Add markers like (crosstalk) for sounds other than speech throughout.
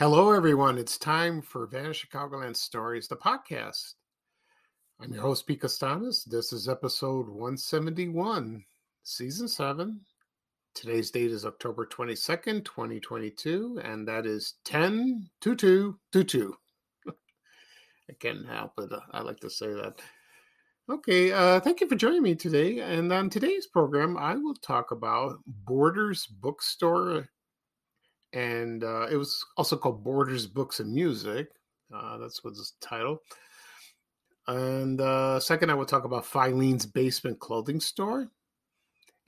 Hello, everyone. It's time for Vanished Chicagoland Stories, the podcast. I'm your host, Pete Costanis. This is episode 171, season 7. Today's date is October 22nd, 2022, and that is 10 2222. (laughs) I can't help it. I like to say that. Okay, uh, thank you for joining me today. And on today's program, I will talk about Borders Bookstore and uh, it was also called Borders Books and Music. Uh, that's what the title. And uh, second, I will talk about Filene's Basement Clothing Store.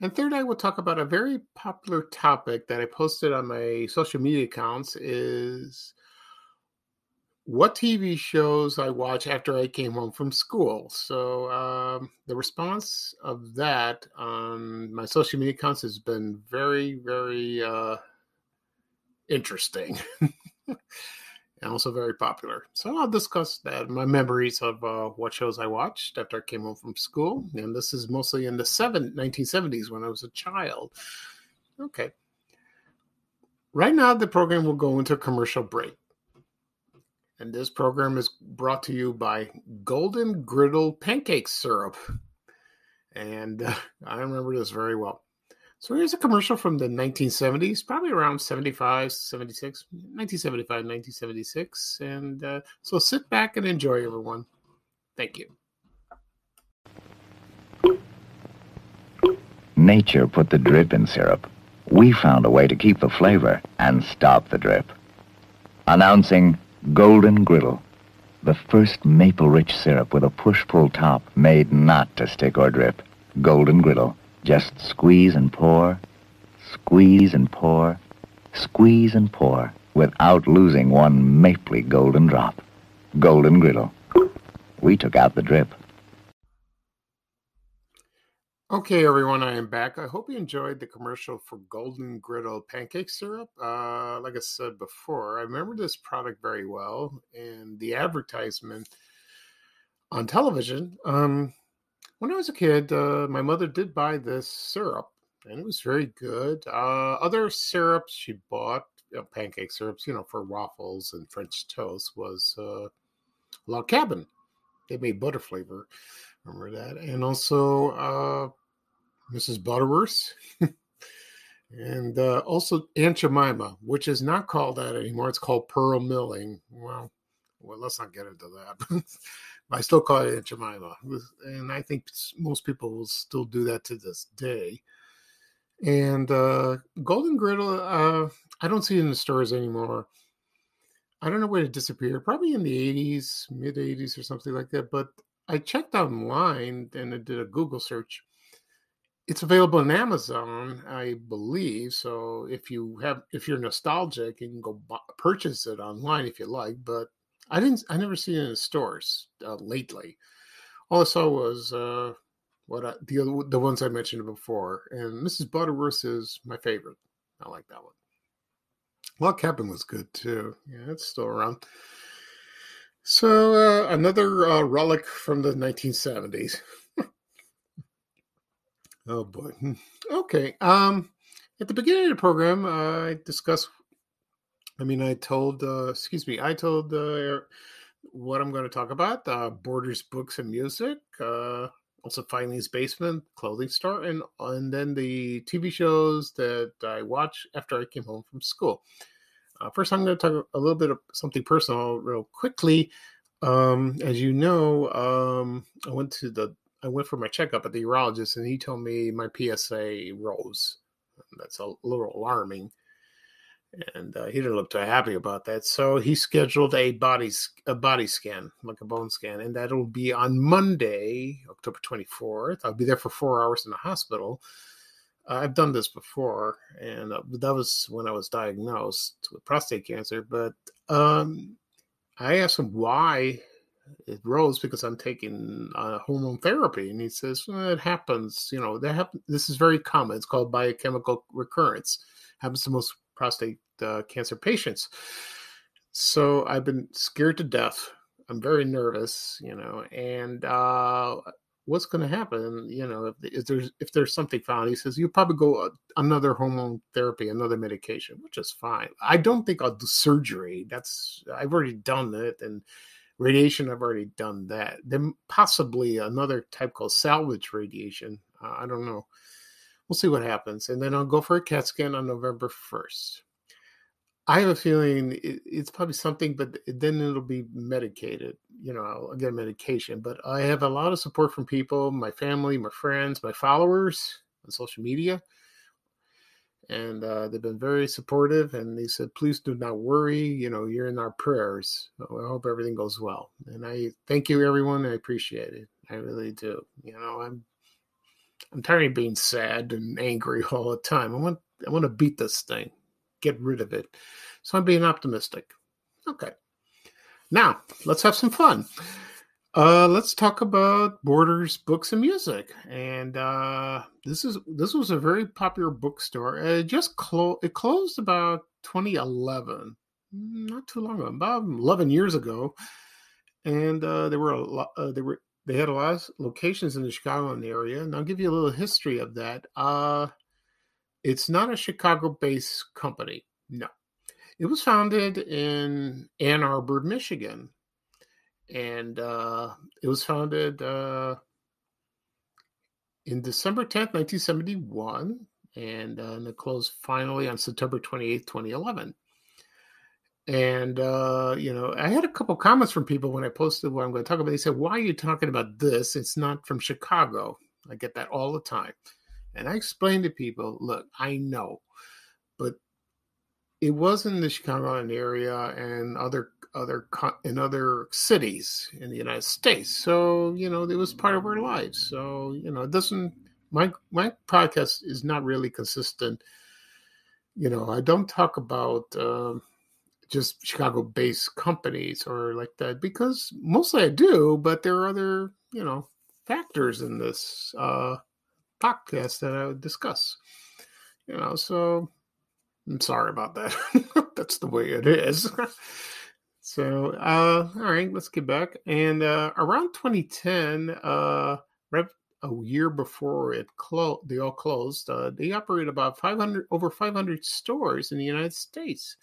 And third, I will talk about a very popular topic that I posted on my social media accounts is what TV shows I watch after I came home from school. So um, the response of that on my social media accounts has been very, very uh, interesting (laughs) and also very popular. So I'll discuss that my memories of uh, what shows I watched after I came home from school. And this is mostly in the seven, 1970s when I was a child. Okay. Right now, the program will go into a commercial break. And this program is brought to you by Golden Griddle Pancake Syrup. And uh, (laughs) I remember this very well. So here's a commercial from the 1970s, probably around 75, 76, 1975, 1976. And uh, so sit back and enjoy, everyone. Thank you. Nature put the drip in syrup. We found a way to keep the flavor and stop the drip. Announcing Golden Griddle, the first maple-rich syrup with a push-pull top made not to stick or drip. Golden Griddle just squeeze and pour, squeeze and pour, squeeze and pour without losing one mapley golden drop. Golden Griddle. We took out the drip. Okay, everyone, I am back. I hope you enjoyed the commercial for Golden Griddle pancake syrup. Uh, like I said before, I remember this product very well, and the advertisement on television. Um, when I was a kid, uh, my mother did buy this syrup, and it was very good. Uh, other syrups she bought, you know, pancake syrups, you know, for waffles and French toast, was uh, Log Cabin. They made butter flavor. Remember that? And also uh, Mrs. Butterworth. (laughs) and uh, also Aunt Jemima, which is not called that anymore. It's called Pearl Milling. Well, well, let's not get into that. (laughs) I still call it Aunt Jemima, and I think most people will still do that to this day. And uh, Golden Griddle, uh, I don't see it in the stores anymore. I don't know where it disappeared. Probably in the 80s, mid 80s, or something like that. But I checked online and I did a Google search. It's available on Amazon, I believe. So if you have, if you're nostalgic, you can go buy, purchase it online if you like. But I didn't. I never seen it in stores uh, lately. All I saw was uh, what I, the the ones I mentioned before, and Mrs. Butterworth is my favorite. I like that one. Log Cabin was good too. Yeah, it's still around. So uh, another uh, relic from the 1970s. (laughs) oh boy. Hmm. Okay. Um, at the beginning of the program, uh, I discussed I mean, I told, uh, excuse me, I told uh, what I'm going to talk about uh, Borders Books and Music, uh, also Filene's Basement Clothing Store, and, and then the TV shows that I watch after I came home from school. Uh, first, I'm going to talk a little bit of something personal, real quickly. Um, as you know, um, I went to the I went for my checkup at the urologist, and he told me my PSA rose. That's a little alarming and uh, he didn't look too happy about that. So he scheduled a body a body scan, like a bone scan, and that'll be on Monday, October twenty fourth. I'll be there for four hours in the hospital. Uh, I've done this before, and uh, that was when I was diagnosed with prostate cancer. But um, I asked him why it rose because I'm taking uh, hormone therapy, and he says well, it happens. You know, that happen- This is very common. It's called biochemical recurrence. Happens to most prostate uh, cancer patients. So I've been scared to death. I'm very nervous, you know, and uh, what's going to happen? You know, if, if there's if there's something found, he says you probably go uh, another hormone therapy, another medication, which is fine. I don't think I'll do surgery. That's I've already done it, and radiation I've already done that. Then possibly another type called salvage radiation. Uh, I don't know. We'll see what happens, and then I'll go for a CAT scan on November first. I have a feeling it, it's probably something, but then it'll be medicated. You know, I'll get medication. But I have a lot of support from people, my family, my friends, my followers on social media, and uh, they've been very supportive. And they said, "Please do not worry. You know, you're in our prayers. I hope everything goes well." And I thank you, everyone. I appreciate it. I really do. You know, I'm I'm tired of being sad and angry (laughs) all the time. I want I want to beat this thing get rid of it. So I'm being optimistic. Okay. Now, let's have some fun. Uh, let's talk about Borders Books and Music. And uh, this is this was a very popular bookstore. It just closed. It closed about 2011, not too long ago, about 11 years ago. And uh, there were a lot. Uh, they were they had a lot of locations in the Chicagoland area. And I'll give you a little history of that. Uh, it's not a Chicago based company. No. It was founded in Ann Arbor, Michigan. And uh, it was founded uh, in December 10th, 1971. And, uh, and it closed finally on September 28th, 2011. And, uh, you know, I had a couple comments from people when I posted what I'm going to talk about. They said, Why are you talking about this? It's not from Chicago. I get that all the time. And I explain to people, look, I know, but it was in the Chicagoland area and other other in other cities in the United States. So you know, it was part of our lives. So you know, it doesn't. My my podcast is not really consistent. You know, I don't talk about uh, just Chicago-based companies or like that because mostly I do, but there are other you know factors in this. Uh, podcast that I would discuss. You know, so I'm sorry about that. (laughs) That's the way it is. (laughs) so, uh, all right, let's get back. And uh, around 2010, uh, a year before it closed, they all closed. Uh, they operate about 500 over 500 stores in the United States,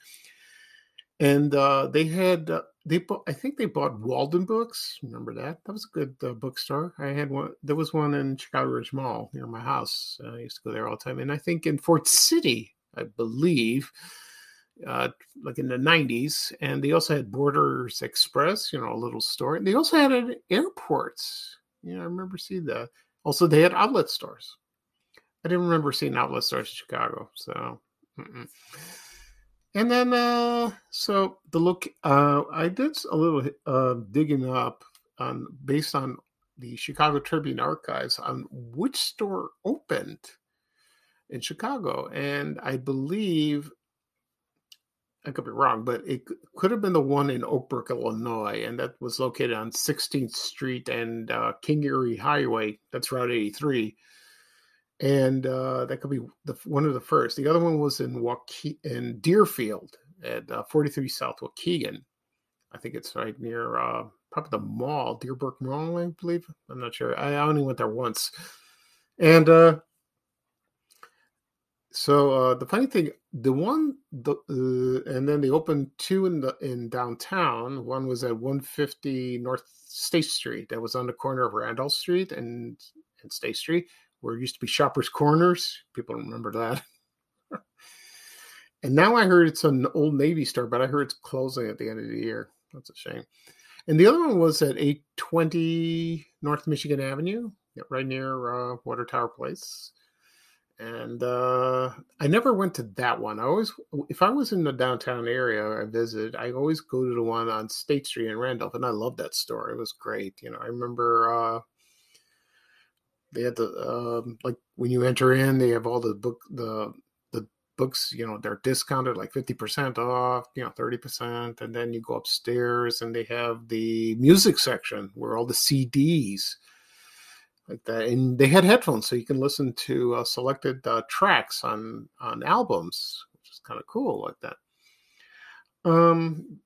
and uh, they had uh, they bought, I think they bought Walden Books. Remember that? That was a good uh, bookstore. I had one. There was one in Chicago Ridge Mall near my house. I used to go there all the time. And I think in Ford City, I believe, uh, like in the '90s. And they also had Borders Express, you know, a little store. And they also had airports. You know, I remember seeing that. Also, they had outlet stores. I didn't remember seeing outlet stores in Chicago. So. Mm-mm. And then, uh, so the look, uh, I did a little uh, digging up on based on the Chicago Tribune archives on which store opened in Chicago, and I believe I could be wrong, but it could have been the one in Oak Brook, Illinois, and that was located on 16th Street and uh, Kingery Highway. That's Route 83 and uh, that could be the, one of the first. The other one was in Wauke- in Deerfield at uh, 43 South Waukegan. I think it's right near uh, probably the mall, Deerbrook Mall, I believe. I'm not sure. I only went there once, and uh, so uh, the funny thing, the one, the uh, and then they opened two in the in downtown. One was at 150 North State Street. That was on the corner of Randolph Street and and State Street where it used to be Shoppers Corners. People remember that. (laughs) and now I heard it's an old Navy store, but I heard it's closing at the end of the year. That's a shame. And the other one was at 820 North Michigan Avenue, right near uh, Water Tower Place. And uh, I never went to that one. I always, if I was in the downtown area I visited, I always go to the one on State Street in Randolph, and I love that store. It was great. You know, I remember uh, they had the um, like when you enter in, they have all the book the the books. You know, they're discounted like fifty percent off. You know, thirty percent, and then you go upstairs and they have the music section where all the CDs like that, and they had headphones so you can listen to uh, selected uh, tracks on on albums, which is kind of cool like that. Um,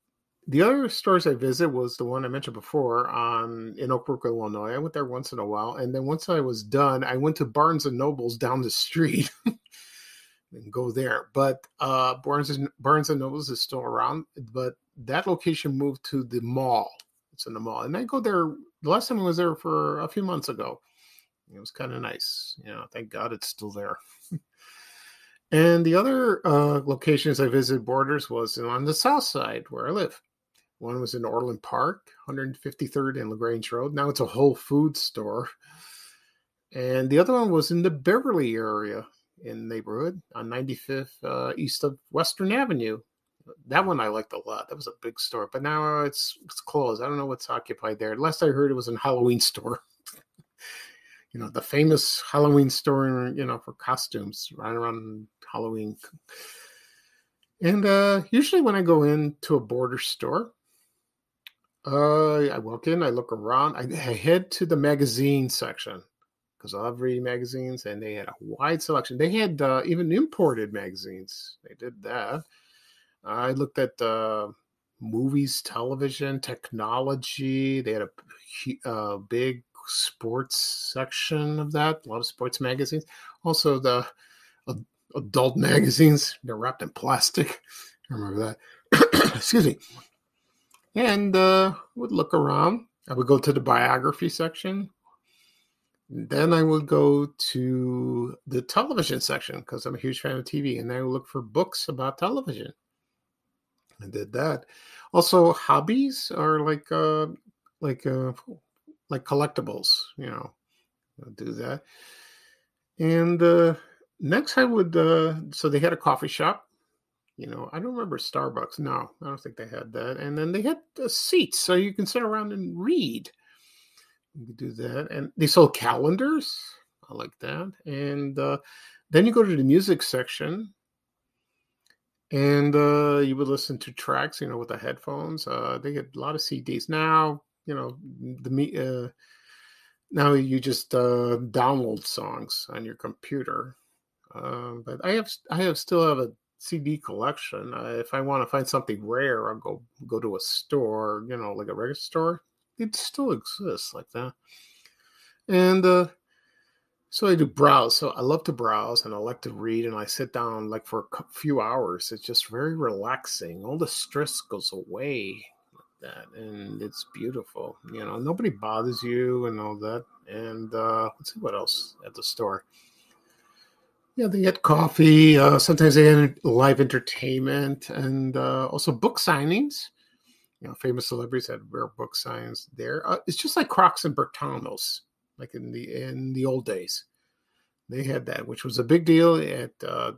the other stores I visit was the one I mentioned before on in Oak Brook, Illinois. I went there once in a while, and then once I was done, I went to Barnes and Nobles down the street (laughs) and go there. But uh, Barnes and Barnes and Nobles is still around, but that location moved to the mall. It's in the mall, and I go there. The last time I was there for a few months ago. It was kind of nice. You know, thank God it's still there. (laughs) and the other uh, locations I visited Borders was on the south side where I live. One was in Orland Park, 153rd and LaGrange Road. Now it's a Whole Foods store. And the other one was in the Beverly area in neighborhood on 95th uh, east of Western Avenue. That one I liked a lot. That was a big store, but now it's it's closed. I don't know what's occupied there. Last I heard, it was a Halloween store. (laughs) you know, the famous Halloween store, you know, for costumes right around Halloween. And uh, usually when I go into a border store, uh, I walk in, I look around, I, I head to the magazine section because I reading magazines, and they had a wide selection. They had uh, even imported magazines. They did that. I looked at uh, movies, television, technology. They had a, a uh, big sports section of that. A lot of sports magazines. Also, the adult (laughs) magazines. They're wrapped in plastic. I remember that. (coughs) Excuse me and uh, would look around. I would go to the biography section. Then I would go to the television section because I'm a huge fan of TV, and I would look for books about television. I did that. Also, hobbies are like uh, like uh, like collectibles. You know, I'll do that. And uh, next, I would. Uh, so they had a coffee shop you know, I don't remember Starbucks. No, I don't think they had that. And then they had uh, seats so you can sit around and read. You could do that. And they sold calendars. I like that. And uh, then you go to the music section and uh, you would listen to tracks, you know, with the headphones. Uh, they get a lot of CDs. Now, you know, the uh, now you just uh, download songs on your computer. Uh, but I have I have still have a CD collection. Uh, if I want to find something rare, I'll go go to a store, you know, like a regular store. It still exists like that. And uh, so I do browse. So I love to browse and I like to read, and I sit down like for a few hours. It's just very relaxing. All the stress goes away like that, and it's beautiful. You know, nobody bothers you and all that. And uh, let's see what else at the store. Yeah, they had coffee. Uh, sometimes they had live entertainment and uh, also book signings. You know, famous celebrities had rare book signs there. Uh, it's just like Kroch's and Brentano's, like in the in the old days. They had that, which was a big deal at uh,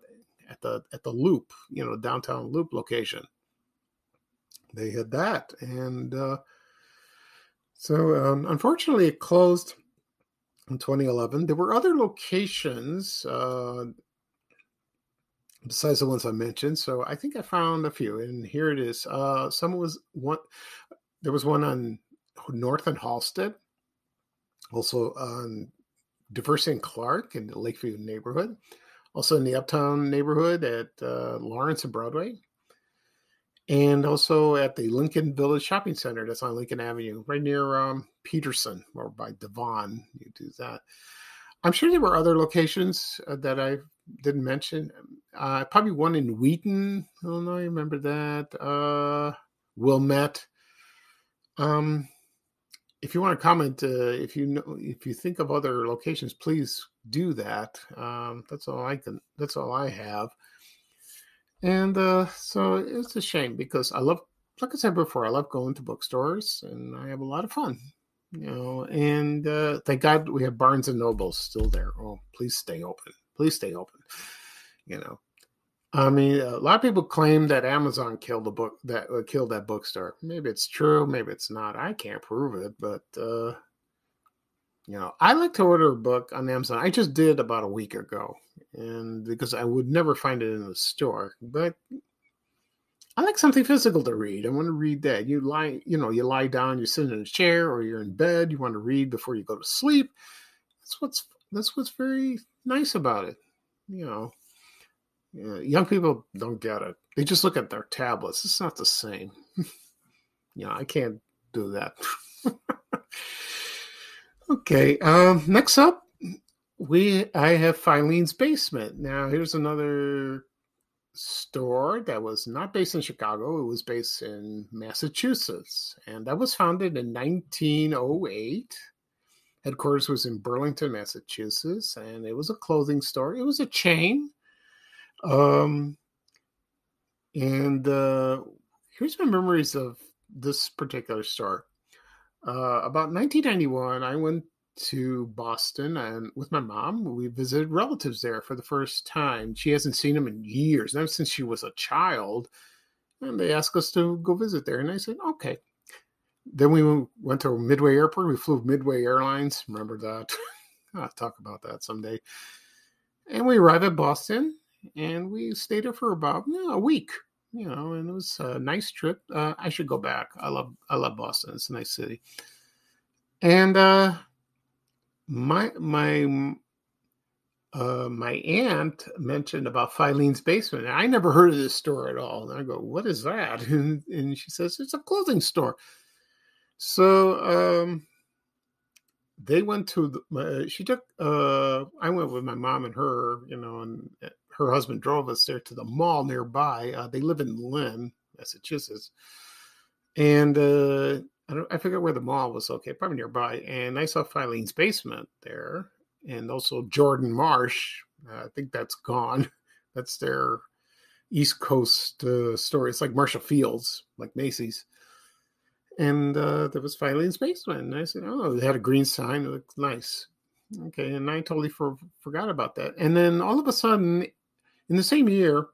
at the at the Loop, you know, downtown Loop location. They had that, and uh, so um, unfortunately, it closed in 2011. There were other locations uh, besides the ones I mentioned. So I think I found a few, and here it is. Uh, some was one. There was one on North and Halsted, also on Diversey and Clark in the Lakeview neighborhood, also in the Uptown neighborhood at uh, Lawrence and Broadway, and also at the Lincoln Village Shopping Center that's on Lincoln Avenue, right near um, Peterson or by Devon. You do that. I'm sure there were other locations uh, that I didn't mention. Uh, probably one in Wheaton, Illinois. Remember that? Uh, Wilmette. Um, if you want to comment, uh, if you know, if you think of other locations, please do that. Um, that's all I can. That's all I have. And uh, so it's a shame because I love, like I said before, I love going to bookstores and I have a lot of fun, you know. And uh, thank God we have Barnes and Nobles still there. Oh, please stay open. Please stay open. You know, I mean, a lot of people claim that Amazon killed the book that uh, killed that bookstore. Maybe it's true, maybe it's not. I can't prove it, but uh, you know, I like to order a book on Amazon. I just did about a week ago, and because I would never find it in the store, but I like something physical to read. I want to read that. You lie, you know, you lie down, you sit in a chair, or you're in bed. You want to read before you go to sleep. That's what's that's what's very nice about it. You know, young people don't get it. They just look at their tablets. It's not the same. (laughs) you know, I can't do that. (laughs) okay. Um, next up, we I have Filene's Basement. Now, here's another store that was not based in Chicago. It was based in Massachusetts, and that was founded in 1908. Headquarters was in Burlington, Massachusetts, and it was a clothing store. It was a chain. Um, and uh, here's my memories of this particular store. Uh, about 1991, I went to Boston and with my mom, we visited relatives there for the first time. She hasn't seen them in years, ever since she was a child. And they asked us to go visit there. And I said, okay. Then we went to Midway Airport. We flew Midway Airlines. Remember that? (laughs) I'll talk about that someday. And we arrived at Boston and we stayed there for about a week. You know, and it was a nice trip. Uh, I should go back. I love I love Boston. It's a nice city. And uh, my my uh, my aunt mentioned about Filene's basement. I never heard of this store at all. And I go, "What is that?" (laughs) And, and she says, "It's a clothing store." So um, they went to the, my, she took. Uh, I went with my mom and her, you know, and uh, her husband drove us there to the mall nearby. Uh, they live in Lynn, Massachusetts, and uh, I don't I forget where the mall was located, probably nearby. And I saw Filene's basement there, and also Jordan Marsh. Uh, I think that's gone. (laughs) That's their East Coast uh, store. It's like Marshall Fields, like Macy's. And uh, there was Filene's basement. And I said, "Oh, they had a green sign. It looked nice." Okay, and I totally for, forgot about that. And then all of a sudden, in the same year,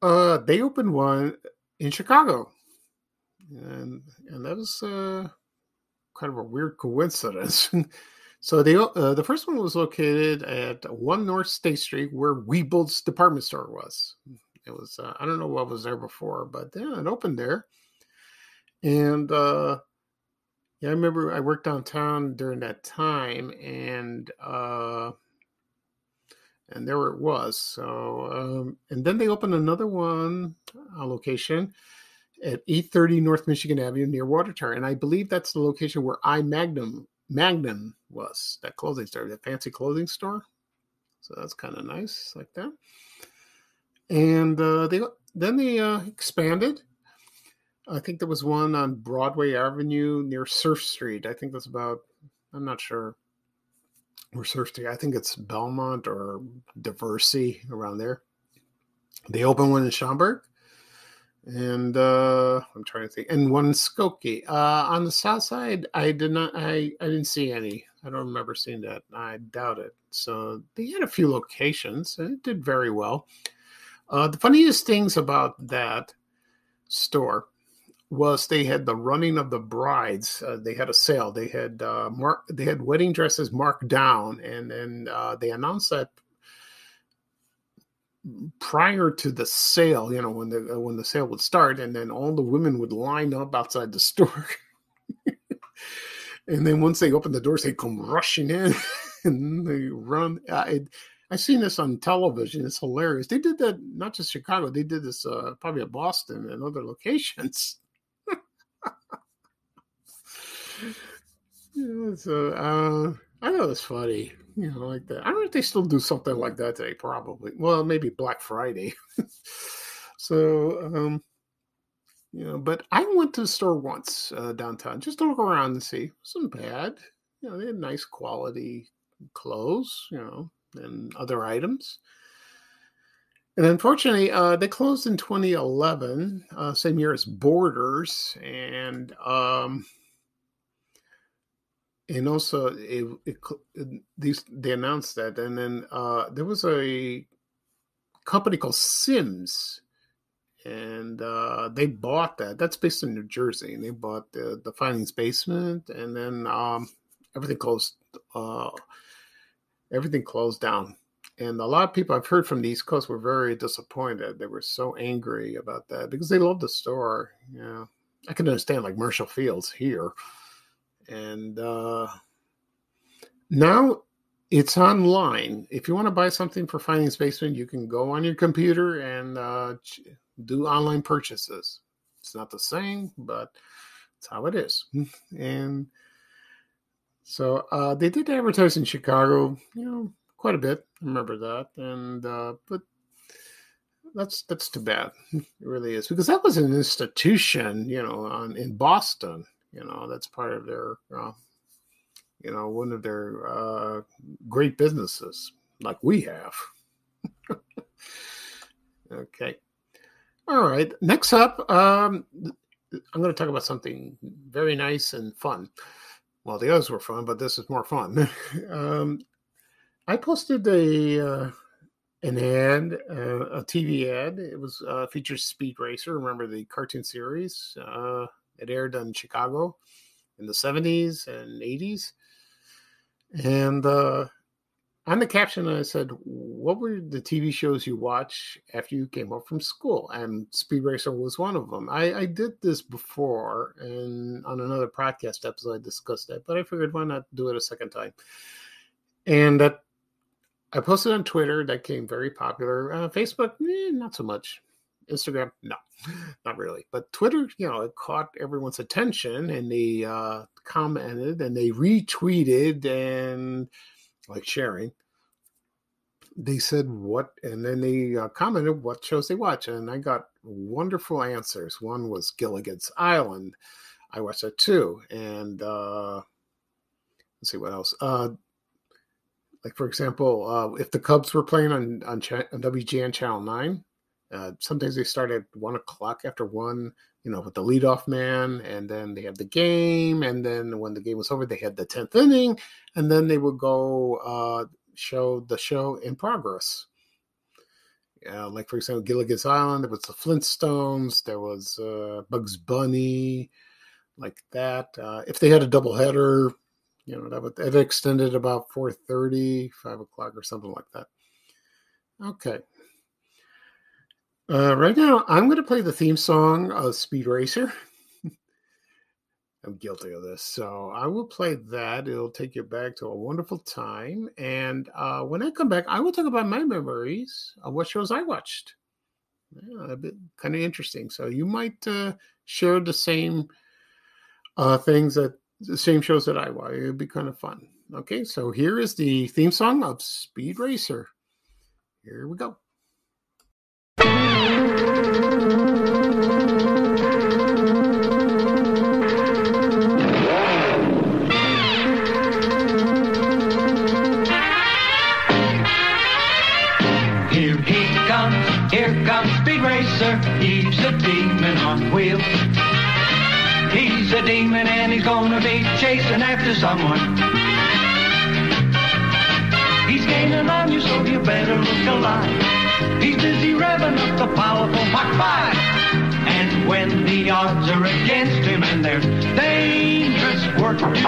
uh, they opened one in Chicago and and that was uh, kind of a weird coincidence. (laughs) so the uh, the first one was located at One North State Street, where Wieboldt's department store was. It was uh, I don't know what was there before, but yeah, it opened there. And uh, yeah, I remember I worked downtown during that time, and uh, and there it was. So um, and then they opened another one a location at 830 North Michigan Avenue near Water Tower. And I believe that's the location where I Magnin Magnin was, that clothing store, that fancy clothing store. So that's kind of nice, like that. And uh, they then they uh, expanded. I think there was one on Broadway Avenue near Surf Street. I think that's about, I'm not sure Surf Street. I think it's Belmont or Diversey around there. They opened one in Schaumburg and uh i'm trying to think and one in skokie uh on the south side i did not i i didn't see any i don't remember seeing that i doubt it so they had a few locations and it did very well uh the funniest things about that store was they had the running of the brides uh, they had a sale they had uh mark they had wedding dresses marked down and then uh they announced that prior to the sale, you know, when the uh, when the sale would start, and then all the women would line up outside the (laughs) store. and then once they open the doors, they come rushing in (laughs) and they run. I, I've seen this on television. It's hilarious. They did that not just Chicago. They did this uh, probably at Boston and other locations. Yeah, so uh, I know it's funny you know, like that. I don't know if they still do something like that today. Probably. Well, maybe Black Friday. (laughs) so, um, you know, but I went to the store once uh, downtown just to look around and see. It wasn't bad. You know, they had nice quality clothes, you know, and other items. And unfortunately, uh, they closed in 2011, uh, same year as Borders, and um, and also it, it, these they announced that and then uh, there was a company called Syms and uh, they bought that that's based in new jersey and they bought the the basement and then um, everything closed uh, everything closed down and a lot of people I've heard from the East Coast were very disappointed. They were so angry about that because they love the store. Yeah, I can understand like Marshall Fields here and uh, now it's online. If you want to buy something for Filene's Basement, you can go on your computer and uh, do online purchases. It's not the same, but it's how it is. (laughs) And so uh, they did advertise in Chicago, you know, quite a bit. I remember that, and uh, but that's that's too bad. (laughs) It really is because that was an institution, you know, on in Boston. You know, that's part of their, uh, you know, one of their uh, great businesses, like we have. (laughs) okay. All right. Next up, um, I'm going to talk about something very nice and fun. Well, the others were fun, but this is more fun. (laughs) um, I posted a uh, an ad, uh, a TV ad. It was uh, features Speed Racer. Remember the cartoon series? Uh, it aired in Chicago in the 70s and 80s. And uh, on the caption, I said, What were the TV shows you watch after you came home from school? And Speed Racer was one of them. I, I did this before, and on another podcast episode, I discussed that, but I figured why not do it a second time? And that I posted on Twitter, that came very popular. Uh, Facebook, eh, not so much. Instagram, no, (laughs) not really. But Twitter, you know, it caught everyone's attention and they uh, commented and they retweeted and like sharing. They said what, and then they uh, commented what shows they watch, and I got wonderful answers. One was Gilligan's Island. I watched that too, and uh, let's see what else. Uh, like for example, uh, if the Cubs were playing on on, on WGN Channel Nine, uh, sometimes they start at one o'clock after one, you know, with the leadoff man, and then they have the game, and then when the game was over, they had the tenth inning, and then they would go uh, show the show in progress. Yeah, like for example, Gilligan's Island. There was the Flintstones. There was uh, Bugs Bunny, like that. Uh, if they had a double header, you know, that would it extended about 4:30, 5 o'clock, or something like that. Okay. Uh, right now, I'm going to play the theme song of Speed Racer. (laughs) I'm guilty of this. So I will play that. It'll take you back to a wonderful time. And uh, when I come back, I will talk about my memories of what shows I watched. Yeah, a bit kind of interesting. So you might uh, share the same uh, things that the same shows that I watch. It'd be kind of fun. Okay, so here is the theme song of Speed Racer. Here we go. Someone. He's gaining on you, so you better look alive. He's busy revving up the powerful Mach 5. And when the odds are against him and there's dangerous work to do,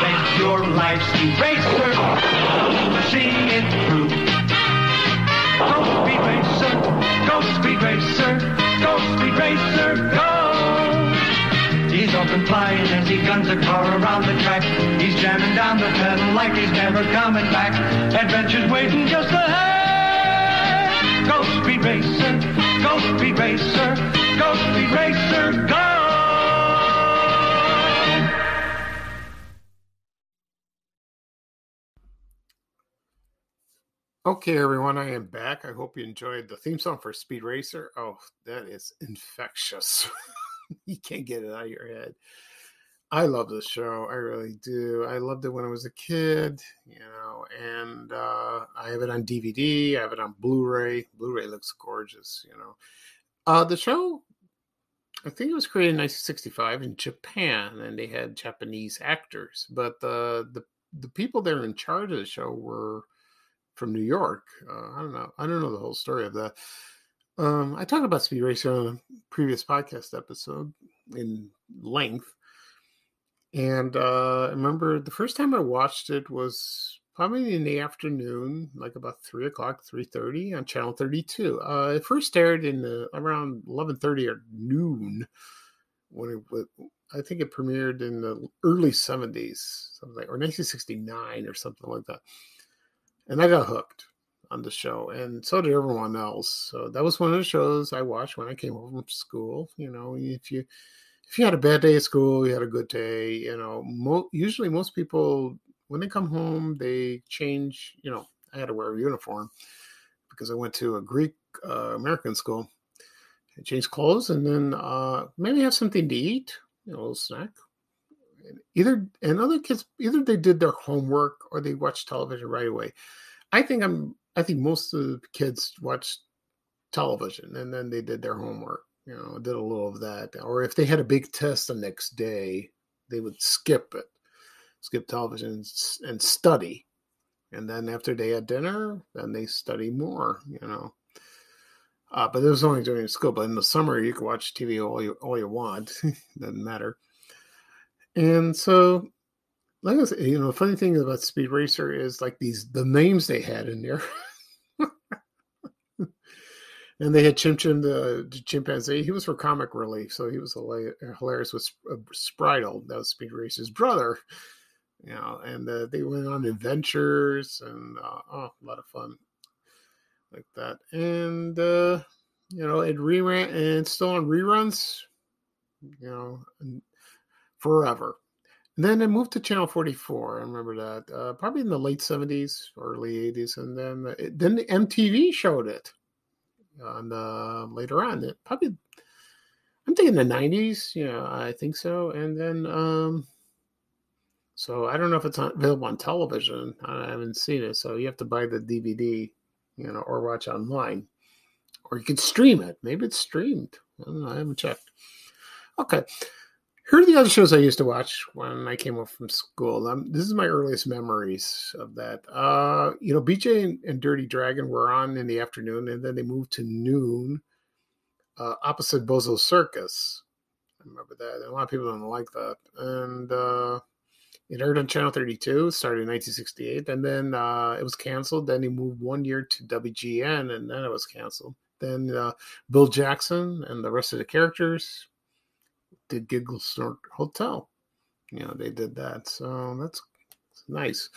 bet your life's Speed Racer. See it through. Go Speed Racer, go Speed Racer, go Speed Racer, go! He's up and flying as he guns a car around the track. He's jamming down the pedal like he's never coming back. Adventure's waiting just ahead. Racer, go Speed Racer, go Racer, go! Okay, everyone, I am back. I hope you enjoyed the theme song for Speed Racer. Oh, that is infectious. (laughs) you can't get it out of your head. I love this show. I really do. I loved it when I was a kid, you know, and uh, I have it on DVD. I have it on Blu-ray. Blu-ray looks gorgeous, you know. Uh, the show, I think it was created in 1965 in Japan, and they had Japanese actors, but the the the people that are in charge of the show were from New York. Uh, I don't know. I don't know the whole story of that. Um, I talked about Speed Racer on a previous podcast episode in length. And uh, I remember the first time I watched it was probably in the afternoon, like about three o'clock, three thirty on Channel Thirty Two. Uh, it first aired in the, around eleven thirty or noon. When it, I think it premiered in the early seventies, something like, or nineteen sixty nine or something like that and I got hooked. on the show, and so did everyone else. So that was one of the shows I watched when I came home from school. You know, if you if you had a bad day at school, you had a good day. You know, mo- usually most people when they come home, they change. You know, I had to wear a uniform because I went to a Greek uh, American school. I changed clothes and then uh, maybe have something to eat, you know, a little snack. And either and other kids either they did their homework or they watched television right away. I think I'm I think most of the kids watched television and then they did their homework. You know, did a little of that. Or if they had a big test the next day, they would skip it, skip television and, study. And then after they had dinner, then they study more. You know. Uh, but it was only during school. But in the summer, you can watch TV all you all you want. (laughs) Doesn't matter. And so, like I said, you know, the funny thing about Speed Racer is like these the names they had in there. (laughs) and they had Chim Chim the, the chimpanzee. He was for comic relief, so he was hilarious with uh, That was Speed Racer's brother. You know, and uh, they went on adventures and uh, oh, a lot of fun like that. And uh, you know, it reran and still on reruns. You know, forever. And then it moved to Channel 44. I remember that, uh, probably in the late 70s, early 80s, and then it, then the MTV showed it on uh, later on. It probably, I'm thinking the 90s. Yeah, you know, I think so. And then, um, so I don't know if it's on, available on television. I haven't seen it, so you have to buy the DVD, you know, or watch online, or you can stream it. Maybe it's streamed. I know. I haven't checked. Okay. Here are the other shows I used to watch when I came home from school. Um, this is my earliest memories of that. Uh, you know, BJ and, and Dirty Dragon were on in the afternoon, and then they moved to noon, uh, opposite Bozo Circus. I remember that. A lot of people don't like that. And uh, it aired on Channel 32, started in 1968, and then uh, it was canceled. Then he moved one year to WGN, and then it was canceled. Then uh, Bill Jackson and the rest of the characters did Gigglesnort Hotel. You know, they did that. So that's nice.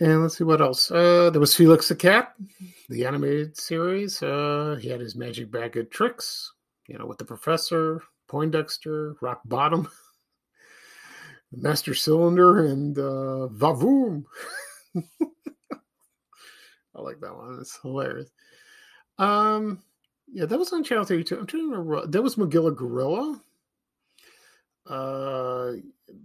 And let's see what else. Uh, there was Felix the Cat, the animated series. Uh, he had his magic bag of tricks, you know, with the professor, Poindexter, Rock Bottom, (laughs) Master Cylinder, and uh, Vavoom. (laughs) I like that one. It's hilarious. Um, yeah, that was on Channel 32. I'm trying to remember. That was Magilla Gorilla. Uh,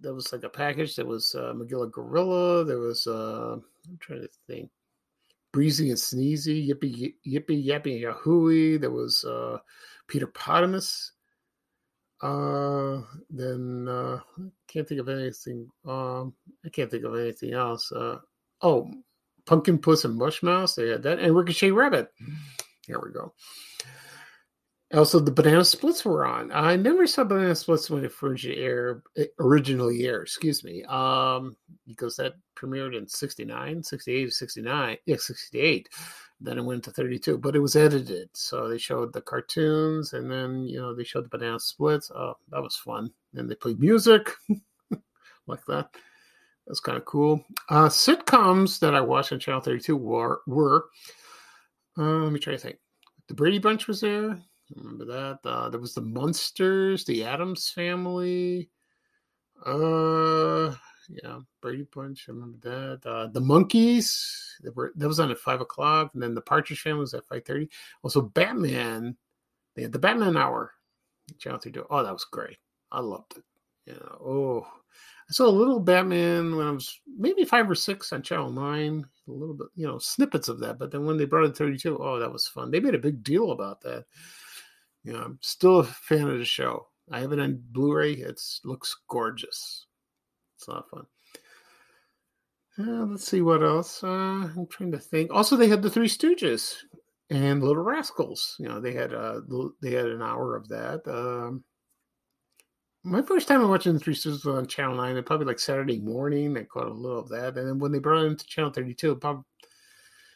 there was like a package. That was uh, Magilla Gorilla. There was, uh, I'm trying to think, Breezy and Sneezy, Yippee, Yippee, Yappy, Yahooey. There was uh, Peter Potamus. Uh, then uh, I can't think of anything. Um, I can't think of anything else. Uh, oh, Pumpkin Puss and Mush Mouse. They had that, and Ricochet Rabbit. Here we go. Also, the Banana Splits were on. I never saw Banana Splits when it first air, originally aired, excuse me, um, because that premiered in 69, 68, 69, yeah, 68. Then it went to 32, but it was edited. So they showed the cartoons and then, you know, they showed the Banana Splits. Oh, that was fun. And they played music (laughs) like that. That's kind of cool. Uh, sitcoms that I watched on Channel 32 were, were uh, let me try to think. The Brady Bunch was there. Remember that? Uh, there was the Munsters, the Addams Family. Uh, yeah, Brady Bunch. I remember that. Uh, the Monkees. That were that was on at five o'clock, and then the Partridge Family was at five thirty. Also, Batman. They had the Batman Hour. Channel 32. Oh, that was great. I loved it. Yeah. Oh, I saw a little Batman when I was maybe five or six on Channel 9, a little bit, you know, snippets of that. But then when they brought it to 32, oh, that was fun. They made a big deal about that. You know, I'm still a fan of the show. I have it on Blu ray. It looks gorgeous. It's a lot of fun. Uh, let's see what else. Uh, I'm trying to think. Also, they had the Three Stooges and Little Rascals. You know, they had uh, they had an hour of that. Um, my first time watching the Three was on Channel 9, and probably like Saturday morning. I caught a little of that. And then when they brought it into Channel 32, probably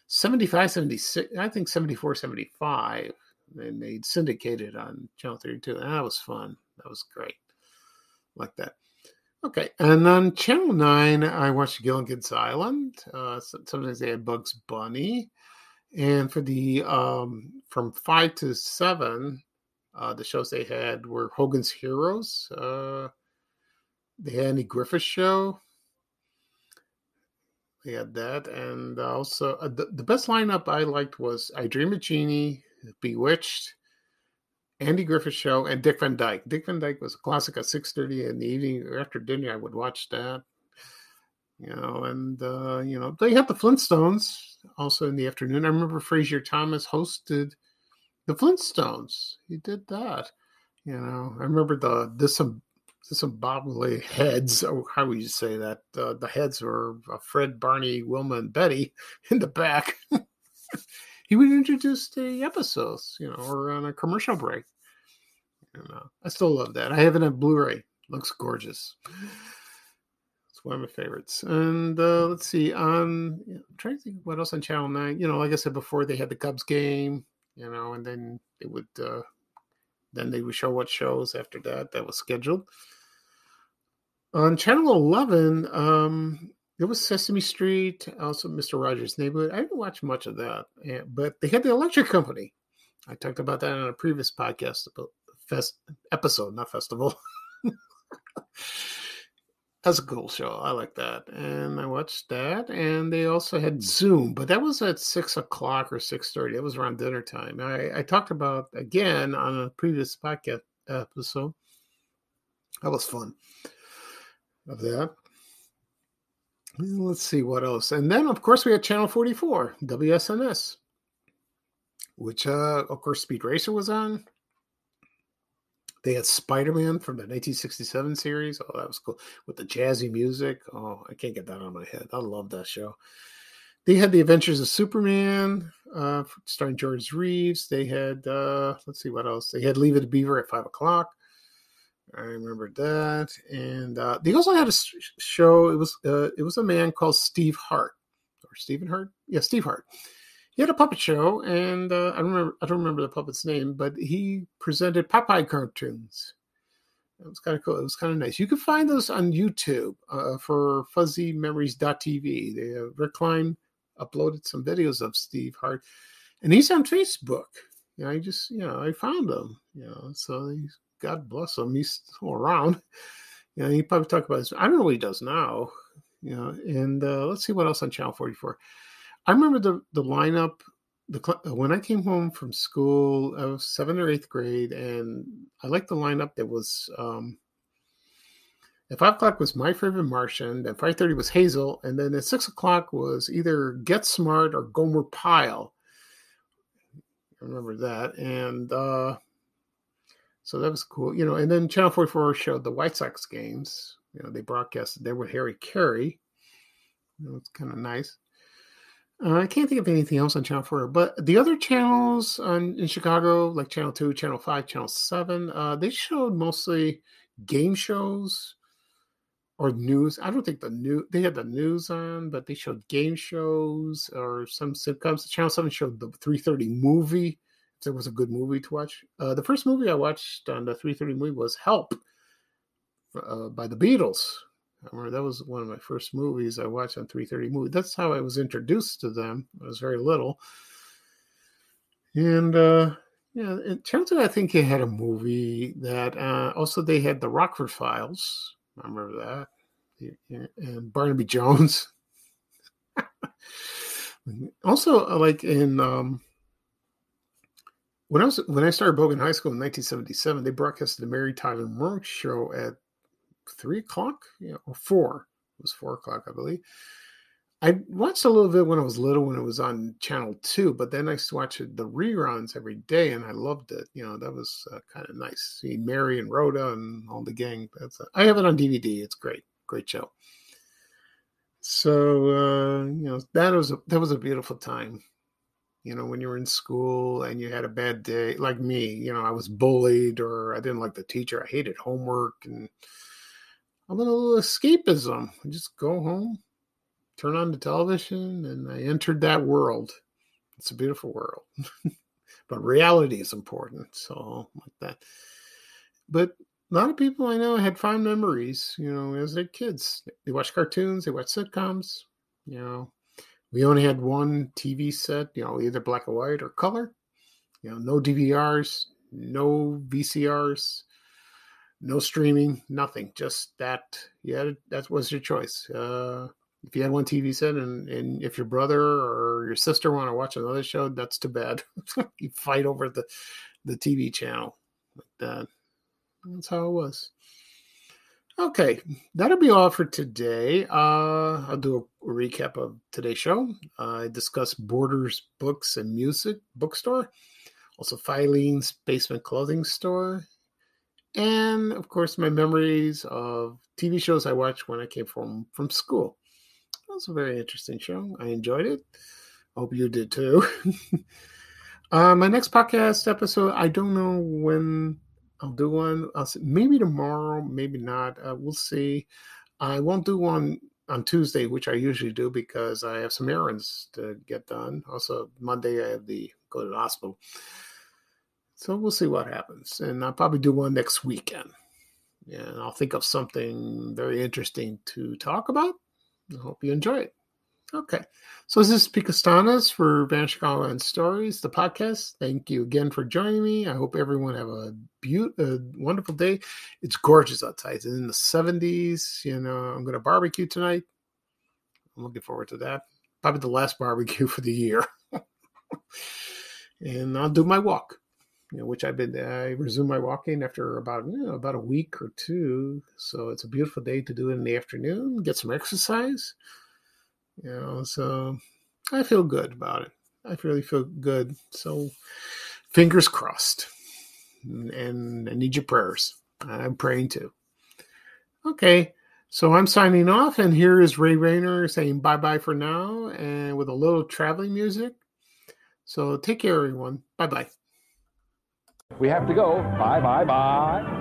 75, 76, I think 74, 75, and they syndicated on Channel 32. And that was fun. That was great. Like that. Okay, and on Channel Nine, I watched Gilligan's Island. Uh, sometimes they had Bugs Bunny, and for the um, from five to seven, uh, the shows they had were Hogan's Heroes. Uh, the Andy Griffith Show. They had that, and also uh, the, the best lineup I liked was I Dream of Jeannie, Bewitched, Andy Griffith Show, and Dick Van Dyke. Dick Van Dyke was a classic at six thirty in the evening after dinner. I would watch that, you know, and uh, you know they had the Flintstones also in the afternoon. I remember Frazier Thomas hosted the Flintstones. He did that, you know. I remember the disem- heads, or how would you say that? Uh, the heads were uh, Fred, Barney, Wilma, and Betty (laughs) in the back. (laughs) he would introduce the episodes, you know, or on a commercial break. You know, I still love that. I have it on Blu-ray. Looks gorgeous. It's one of my favorites. And uh, let's see, know, I'm trying to think what else on Channel Nine. You know, like I said before, they had the Cubs game. You know, and then they would uh, then they would show what shows after that that was scheduled. On Channel 11, um, there was Sesame Street, also Mr. Rogers' Neighborhood. I didn't watch much of that, eh, but they had the Electric Company. I talked about that on a previous podcast about fest episode, not festival. (laughs) That's a cool show. I like that, and I watched that. And they also had Zoom, but that was at six o'clock or six thirty. It was around dinner time. I, I talked about again on a previous podcast episode. That was fun. Of that. Let's see what else. And then, of course, we had Channel 44, WSNS, which, uh, of course, Speed Racer was on. They had Spider Man from the 1967 series. Oh, that was cool. With the jazzy music. Oh, I can't get that on my head. I love that show. They had The Adventures of Superman, uh, starring George Reeves. They had, uh, let's see what else. They had Leave It to Beaver at five o'clock. I remember that, and uh, they also had a show. It was uh, it was a man called Steve Hart or Stephen Hart. Yeah, Steve Hart. He had a puppet show, and uh, I don't remember I don't remember the puppet's name, but he presented Popeye cartoons. It was kind of cool. It was kind of nice. You can find those on YouTube uh, for fuzzymemories.tv. They, uh, Rick Klein uploaded some videos of Steve Hart, and he's on Facebook. You know, I just you know I found him. You know, so he's God bless him. He's still around. (laughs) You know, he probably talk about this. I don't know what he does now. You know, and uh, let's see what else on Channel 44. I remember the the lineup. The when I came home from school, I was seventh or eighth grade, and I liked the lineup. That was um, at five o'clock was my favorite Martian. At five thirty was Hazel, and then at six o'clock was either Get Smart or Gomer Pyle. I remember that, and uh, so that was cool, you know. And then Channel 44 showed the White Sox games. You know, they broadcasted there with Harry Caray. Know, it's kind of nice. Uh, I can't think of anything else on Channel 4, but the other channels on, in Chicago, like Channel 2, Channel 5, Channel 7, uh, they showed mostly game shows or news. I don't think the new they had the news on, but they showed game shows or some sitcoms. Channel 7 showed the 330 movie if there was a good movie to watch. Uh, the first movie I watched on the 330 movie was Help uh, by the Beatles. I remember that was one of my first movies I watched on 330 movie. That's how I was introduced to them. I was very little. And uh yeah, it turns out I think it had a movie that uh also they had the Rockford Files. I remember that. And Barnaby Jones. (laughs) also uh, like in um when I was when I started Bogan High School in 1977, they broadcasted the Mary Tyler Moore show at three o'clock, yeah, or four. It was four o'clock, I believe. I watched a little bit when I was little when it was on Channel Two, but then I used to watch the reruns every day, and I loved it. You know, that was uh, kind of nice. See Mary and Rhoda and all the gang. That's I have it on DVD. It's great, great show. So uh, you know that was a, that was a beautiful time. You know, when you were in school and you had a bad day, like me. You know, I was bullied or I didn't like the teacher. I hated homework and a little escapism. I just go home, turn on the television, and I entered that world. It's a beautiful world. (laughs) but reality is important. So like that. But a lot of people I know had fond memories, you know, as their kids. They watched cartoons, they watched sitcoms, you know. We only had one TV set, you know, either black and white or color. You know, no DVRs, no VCRs, no streaming, nothing. Just that. Yeah, that was your choice. Uh, if you had one TV set, and, and if your brother or your sister want to watch another show, that's too bad. (laughs) you fight over the the TV channel like that. That's how it was. Okay, that'll be all for today. Uh, I'll do a recap of today's show. Uh, I discuss Borders Books and Music Bookstore, also Filene's Basement Clothing Store, and of course my memories of TV shows I watched when I came from from school. That was a very interesting show. I enjoyed it. Hope you did too. (laughs) uh, my next podcast episode, I don't know when I'll do one. I'll see, maybe tomorrow, maybe not. Uh, we'll see. I won't do one on Tuesday, which I usually do because I have some errands to get done. Also, Monday I have the go to the hospital. So we'll see what happens, and I'll probably do one next weekend. And I'll think of something very interesting to talk about. I hope you enjoy it. Okay. So this is Picastanas for Vanished Chicagoland Stories, the podcast. Thank you again for joining me. I hope everyone have a, beautiful, wonderful day. It's gorgeous outside. It's in the 70s. You know, I'm going to barbecue tonight. I'm looking forward to that. Probably the last barbecue (laughs) for the year. (laughs) and I'll do my walk, you know, which I've been, I resume my walking after about, you know, about a week or two. So it's a beautiful day to do it in the afternoon, get some exercise you know so i feel good about it. I really feel good. So fingers crossed. And i need your prayers. I'm praying too. Okay. So i'm signing off and here is ray rayner saying bye bye for now and with a little traveling music. So take care everyone. Bye bye we have to go. Bye bye bye